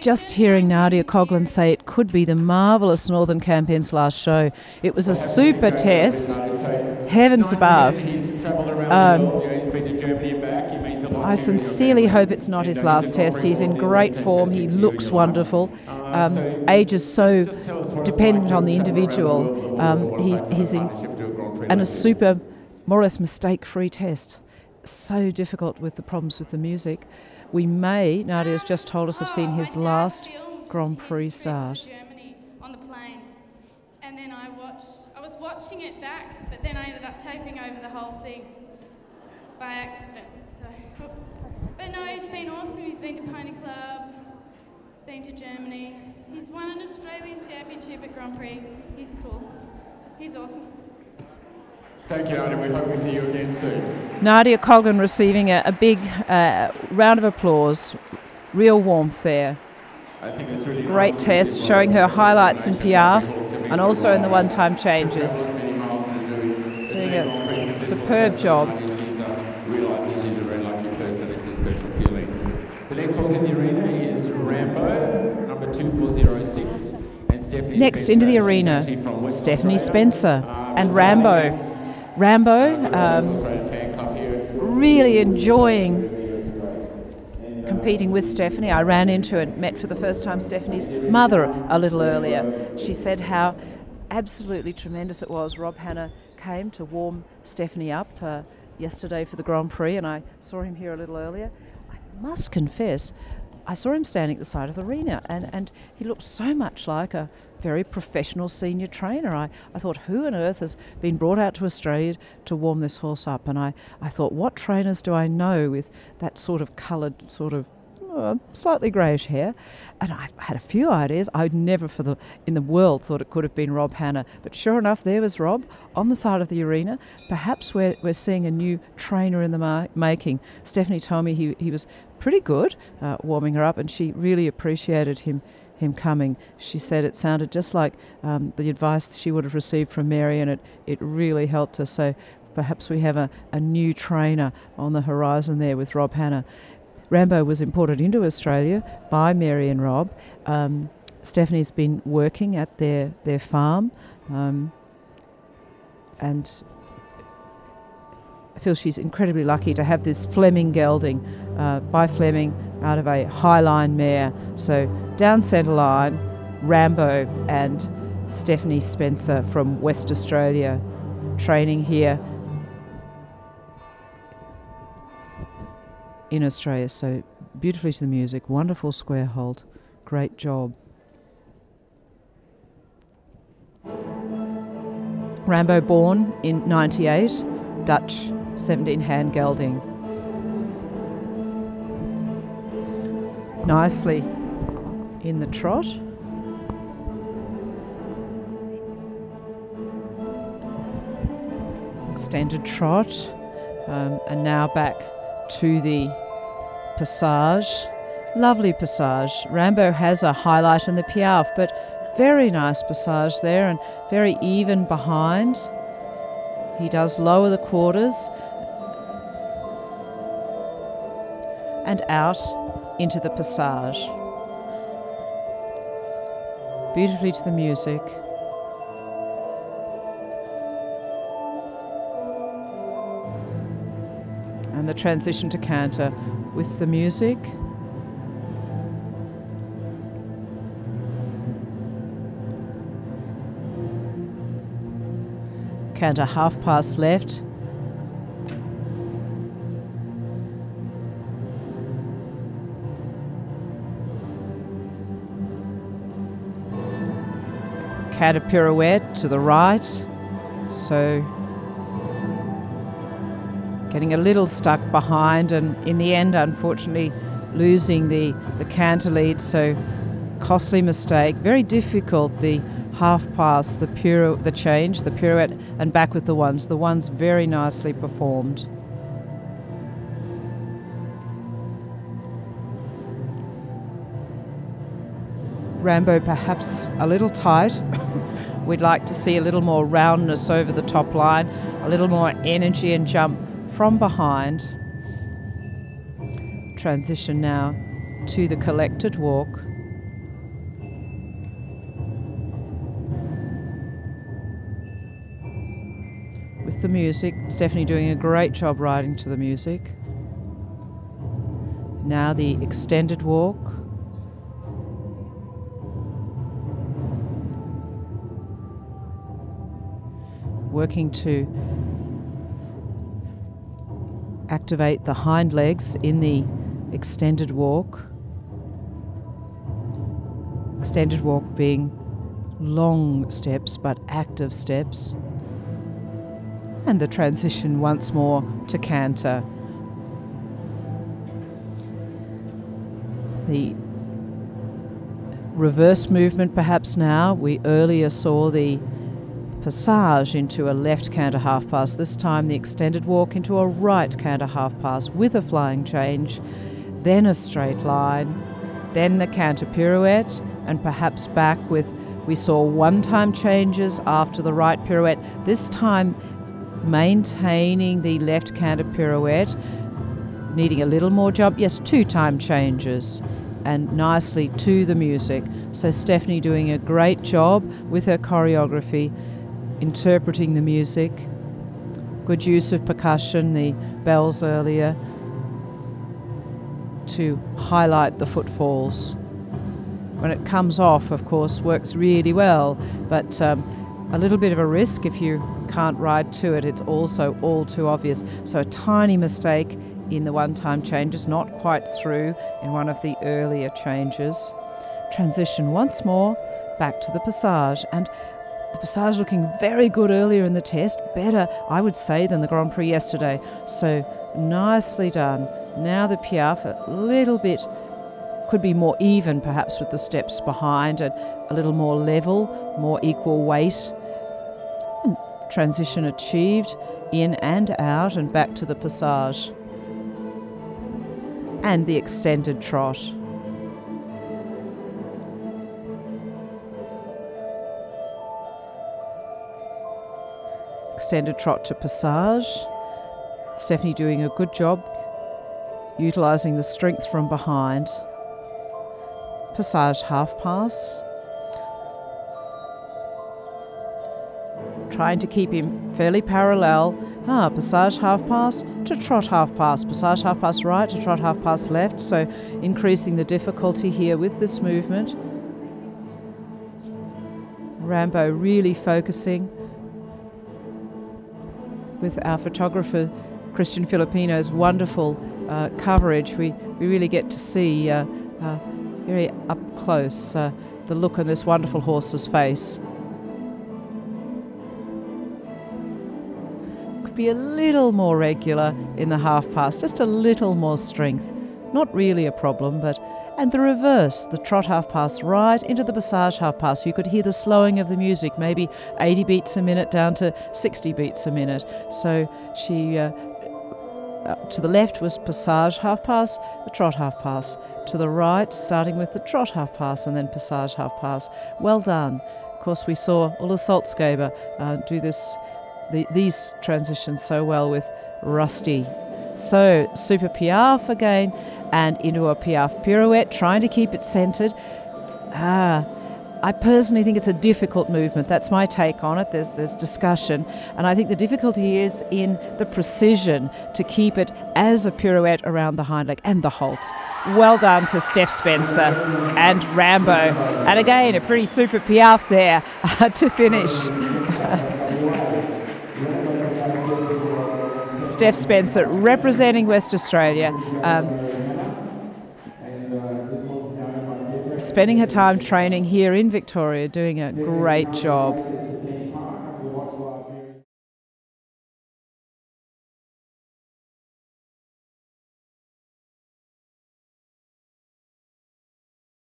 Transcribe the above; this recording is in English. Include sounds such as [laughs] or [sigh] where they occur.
just hearing Nadia Coghlan say it could be the marvellous Northern Campion's last show. It was a super test, heavens above. Um, I sincerely hope it's not his last test. He's in great form. He looks wonderful. Um, age is so dependent on the individual. Um, he, he's in, and a super, more or less mistake-free test. So difficult with the problems with the music. We may, Nadia's just told us, have seen his last Grand Prix start. On the plane, and then I watched. I was watching it back, but then I ended up taping over the whole thing by accident. So, oops. But no, he's been awesome. He's been to Pony Club. He's been to Germany. He's won an Australian Championship at Grand Prix. He's cool. He's awesome. Thank you, Nadia. We hope we see you again soon. Nadia Coghlan receiving a, a big uh, round of applause. Real warmth there. I think it's really Great test, showing her highlights in Piaffe and also in the one-time changes. Doing a superb job. she's a very lucky person. It's a special feeling. The next horse in the arena is Rambo, number 2406. And Stephanie Next Spencer. into the arena, actually from West Stephanie. Spencer Uh, and also Rambo. Rambo um, really enjoying competing with Stephanie. I ran into and met for the first time Stephanie's mother a little earlier. She said how absolutely tremendous it was. Rob Hanna came to warm Stephanie up uh, yesterday for the Grand Prix, and I saw him here a little earlier. I must confess, I saw him standing at the side of the arena, and, and he looked so much like a very professional senior trainer. I, I thought, who on earth has been brought out to Australia to warm this horse up? And I, I thought, what trainers do I know with that sort of coloured, sort of uh, slightly greyish hair? And I had a few ideas. I'd never for the in the world thought it could have been Rob Hanna. But sure enough, there was Rob on the side of the arena. Perhaps we're, we're seeing a new trainer in the ma- making. Stephanie told me he, he was pretty good uh, warming her up, and she really appreciated him him coming. She said it sounded just like um, the advice she would have received from Mary, and it, it really helped her. So perhaps we have a, a new trainer on the horizon there with Rob Hanna. Rambo was imported into Australia by Mary and Rob. Um, Stephanie's been working at their, their farm, um, and I feel she's incredibly lucky to have this Flemmingh gelding uh, by Flemmingh out of a Highline mare. So down centre line, Rambo and Stephanie Spencer from West Australia training here in Australia. So beautifully to the music, wonderful square hold, great job. Rambo born in 98, Dutch 17 hand gelding. Nicely in the trot. Extended trot. Um, and now back to the passage. Lovely passage. Rambo has a highlight in the Piaffe, but very nice passage there and very even behind. He does lower the quarters and out into the passage. Beautifully to the music. And the transition to canter with the music. Canter half pass left. Canter pirouette to the right. So getting a little stuck behind and in the end unfortunately losing the, the canter lead so costly mistake very difficult the half pass the piro, the change the pirouette and back with the ones the ones very nicely performed Rambo perhaps a little tight. [laughs] We'd like to see a little more roundness over the top line, a little more energy and jump from behind. Transition now to the collected walk. With the music, Stephanie doing a great job riding to the music. Now the extended walk. Working to activate the hind legs in the extended walk. Extended walk being long steps but active steps. And the transition once more to canter. The reverse movement perhaps now. We earlier saw the passage into a left canter half pass. This time the extended walk into a right canter half pass with a flying change, then a straight line, then the canter pirouette, and perhaps back with we saw one time changes after the right pirouette, this time maintaining the left canter pirouette, needing a little more jump. Yes, two time changes and nicely to the music. So Stephanie doing a great job with her choreography, interpreting the music. Good use of percussion, the bells earlier, to highlight the footfalls. When it comes off, of course, works really well, but um, a little bit of a risk if you can't ride to it. It's also all too obvious. So a tiny mistake in the one-time changes, not quite through in one of the earlier changes. Transition once more back to the passage and the passage looking very good earlier in the test, better, I would say, than the Grand Prix yesterday. So nicely done. Now the Piaffe, a little bit could be more even perhaps with the steps behind and a little more level, more equal weight. And transition achieved in and out and back to the passage. And the extended trot. Extended trot to passage. Stephanie doing a good job utilising the strength from behind. Passage half pass. Trying to keep him fairly parallel. Ah, passage half pass to trot half pass. Passage half pass right to trot half pass left. So increasing the difficulty here with this movement. Rambo really focusing with our photographer Christian Filipino's wonderful uh, coverage. We, we really get to see uh, uh, very up close uh, the look on this wonderful horse's face. Could be a little more regular in the half pass, just a little more strength. Not really a problem, but and the reverse, the trot half pass right into the passage half pass. You could hear the slowing of the music, maybe 80 beats a minute down to 60 beats a minute. So she uh, uh, to the left was passage half pass, the trot half pass. To the right, starting with the trot half pass and then passage half pass. Well done. Of course, we saw Ulla Salzgeber uh, do this, the, these transitions so well with Rusty. So, super piaffe again and into a piaffe pirouette, trying to keep it centered. Ah, I personally think it's a difficult movement. That's my take on it. There's, there's discussion. And I think the difficulty is in the precision to keep it as a pirouette around the hind leg and the halt. Well done to Steph Spencer and Rambo. And again, a pretty super piaffe there to finish. [laughs] Steph Spencer representing West Australia. Um, spending her time training here in Victoria, doing a great job.